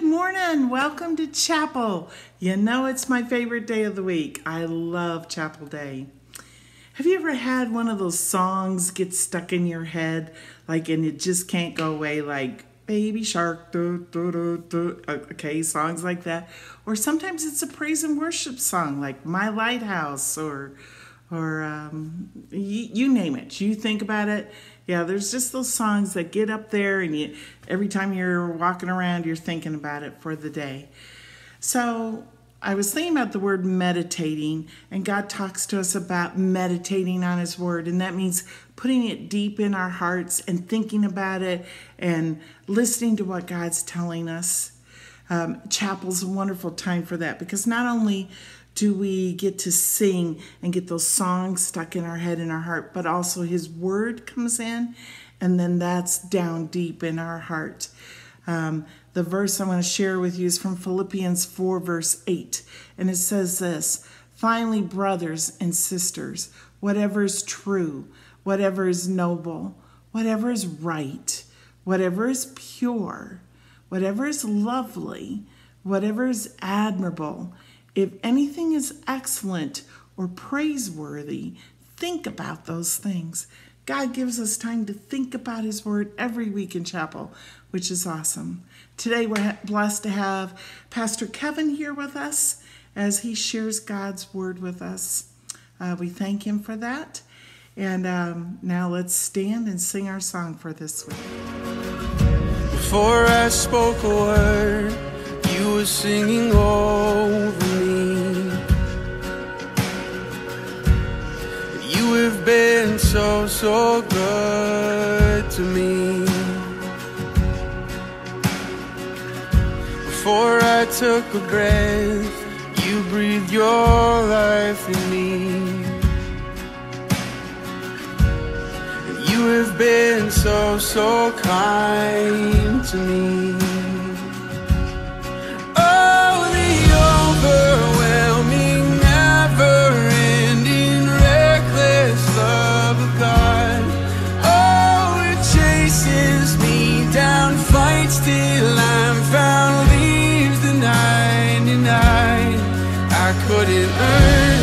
Good morning. Welcome to chapel. You know it's my favorite day of the week. I love chapel day. Have you ever had one of those songs get stuck in your head, like, and it just can't go away, like Baby Shark, okay, songs like that? Or sometimes it's a praise and worship song, like My Lighthouse, or, or um, you name it. You think about it. Yeah, there's just those songs that get up there, and you every time you're walking around, you're thinking about it for the day. So I was thinking about the word meditating, and God talks to us about meditating on His Word, and that means putting it deep in our hearts and thinking about it and listening to what God's telling us. Um, chapel's a wonderful time for that because not only do we get to sing and get those songs stuck in our head and our heart, but also His Word comes in, and then that's down deep in our heart. Um, the verse I want to share with you is from Philippians 4, verse 8, and it says this Finally, brothers and sisters, whatever is true, whatever is noble, whatever is right, whatever is pure, whatever is lovely, whatever is admirable, if anything is excellent or praiseworthy, think about those things. God gives us time to think about His Word every week in chapel, which is awesome. Today, we're blessed to have Pastor Kevin here with us as he shares God's Word with us. Uh, we thank him for that. And um, now let's stand and sing our song for this week. Before I spoke a word, you were singing over so, so good to me. Before I took a breath, you breathed your life in me. and You have been so, so kind to me. Fights till I'm found, leaves the 99. I couldn't earn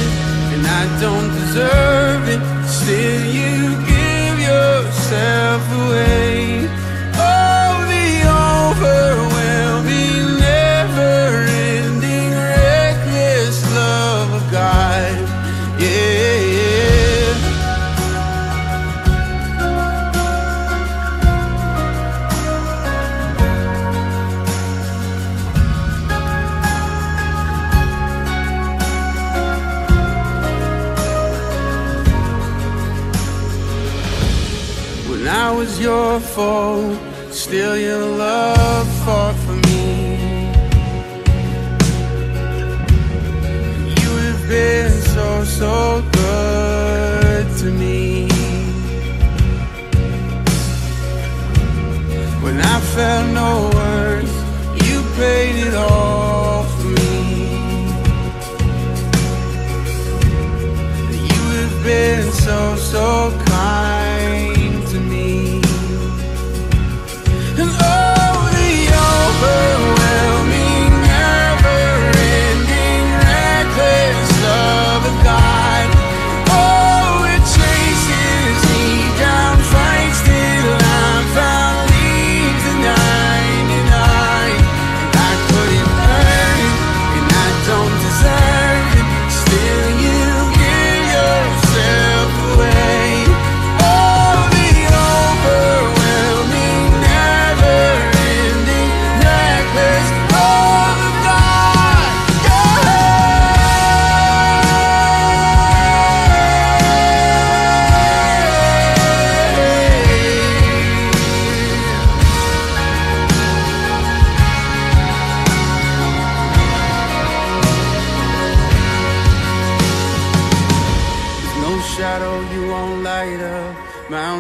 and I don't deserve I was your fault still your love fought for me. You have been so, so good to me. When I felt no worth, you paid it all for me. You have been so, so kind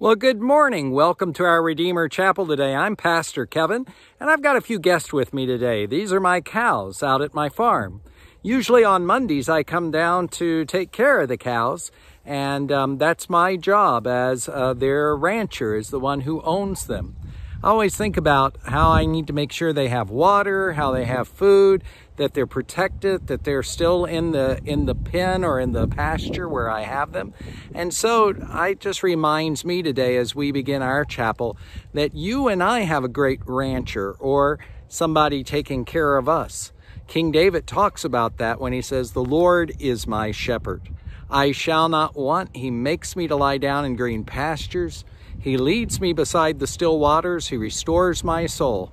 Well, good morning. Welcome to our Redeemer Chapel today. I'm Pastor Kevin, and I've got a few guests with me today. These are my cows out at my farm. Usually on Mondays, I come down to take care of the cows, and um, that's my job as uh, their rancher, is the one who owns them. I always think about how I need to make sure they have water, how they have food, that they're protected, that they're still in the in the pen or in the pasture where I have them. And so it just reminds me today as we begin our chapel that you and I have a great rancher or somebody taking care of us. King David talks about that when he says, The Lord is my shepherd. I shall not want. He makes me to lie down in green pastures. He leads me beside the still waters. He restores my soul.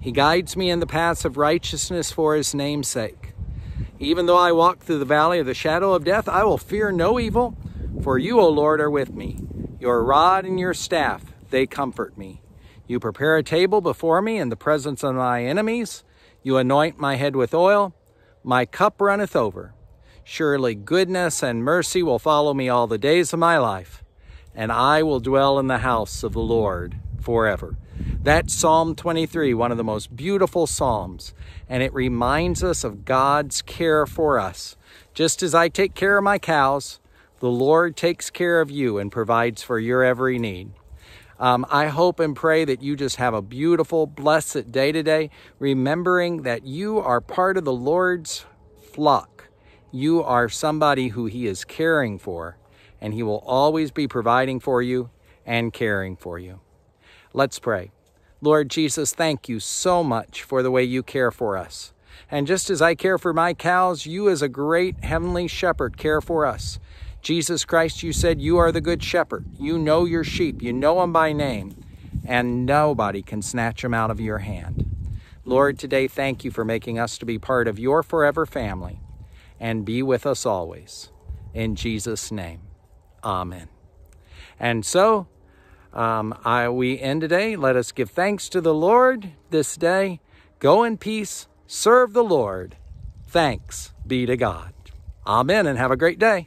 He guides me in the paths of righteousness for his name's sake. Even though I walk through the valley of the shadow of death, I will fear no evil, for you, O Lord, are with me. Your rod and your staff, they comfort me. You prepare a table before me in the presence of my enemies. You anoint my head with oil. My cup runneth over. Surely goodness and mercy will follow me all the days of my life and I will dwell in the house of the Lord forever. That's Psalm 23, one of the most beautiful Psalms, and it reminds us of God's care for us. Just as I take care of my cows, the Lord takes care of you and provides for your every need. Um, I hope and pray that you just have a beautiful, blessed day today, remembering that you are part of the Lord's flock. You are somebody who He is caring for and He will always be providing for you and caring for you. Let's pray. Lord Jesus, thank you so much for the way you care for us. And just as I care for my cows, you as a great heavenly shepherd care for us. Jesus Christ, you said you are the good shepherd. You know your sheep. You know them by name. And nobody can snatch them out of your hand. Lord, today thank you for making us to be part of your forever family. And be with us always. In Jesus' name. Amen. And so, um, I, we end today. Let us give thanks to the Lord this day. Go in peace, serve the Lord. Thanks be to God. Amen, and have a great day.